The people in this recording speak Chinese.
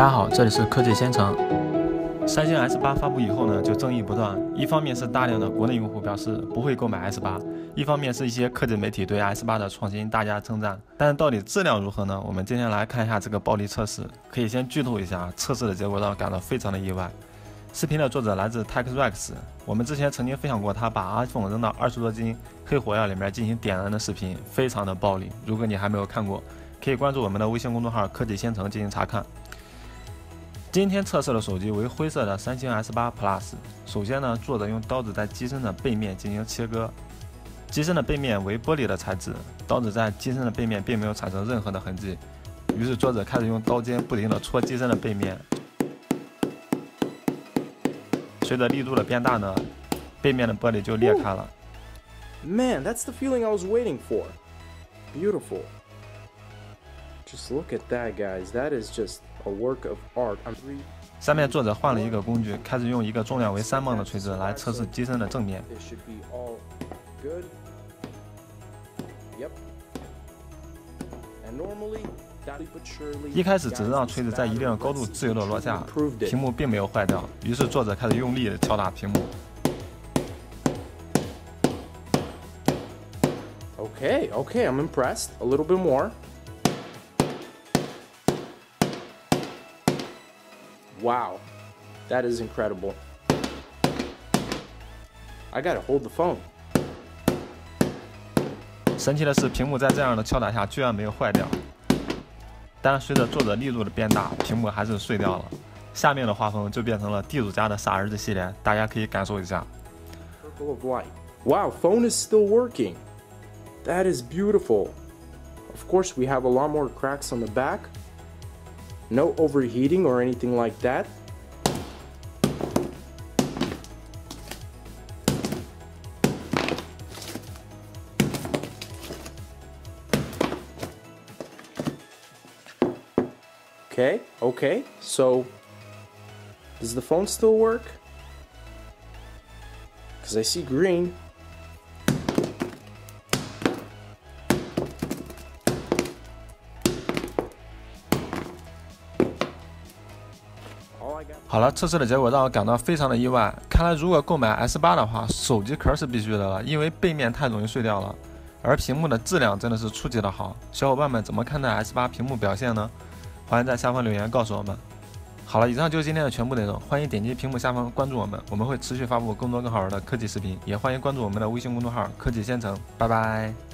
大家好，这里是科技先程。三星 S 八发布以后呢，就争议不断。一方面是大量的国内用户表示不会购买 S 八，一方面是一些科技媒体对 S 八的创新大加称赞。但是到底质量如何呢？我们今天来看一下这个暴力测试。可以先剧透一下，测试的结果让我感到非常的意外。视频的作者来自 TechRex，我们之前曾经分享过他把 iPhone 扔到二十多斤黑火药里面进行点燃的视频，非常的暴力。如果你还没有看过，可以关注我们的微信公众号“科技先程”进行查看。今天测试的手机为灰色的三星 S8 Plus。首先呢，作者用刀子在机身的背面进行切割，机身的背面为玻璃的材质，刀子在机身的背面并没有产生任何的痕迹。于是作者开始用刀尖不停地戳机身的背面，随着力度的变大呢，背面的玻璃就裂开了。Man, that's the feeling I was waiting for. Beautiful. Just look at that, guys. That is just a work of art. I'm 下面作者换了一个工具，开始用一个重量为三磅的锤子来测试机身的正面。一开始只是让锤子在一定的高度自由的落下，屏幕并没有坏掉。于是作者开始用力地敲打屏幕。Okay, okay, I'm impressed. A little bit more. Wow, that is incredible. I gotta hold the phone. 神奇的是，屏幕在这样的敲打下居然没有坏掉。但是随着作者力度的变大，屏幕还是碎掉了。下面的画风就变成了地主家的傻儿子系列，大家可以感受一下。 Circle of light. Wow, phone is still working. That is beautiful. Of course, we have a lot more cracks on the back. no overheating or anything like that. Okay, okay. So, does the phone still work? Because I see green. 好了，测试的结果让我感到非常的意外。看来如果购买 S 八的话，手机壳是必须的了，因为背面太容易碎掉了。而屏幕的质量真的是出奇的好。小伙伴们怎么看待 S 八屏幕表现呢？欢迎在下方留言告诉我们。好了，以上就是今天的全部内容。欢迎点击屏幕下方关注我们，我们会持续发布更多更好玩的科技视频。也欢迎关注我们的微信公众号“科技先程”。拜拜。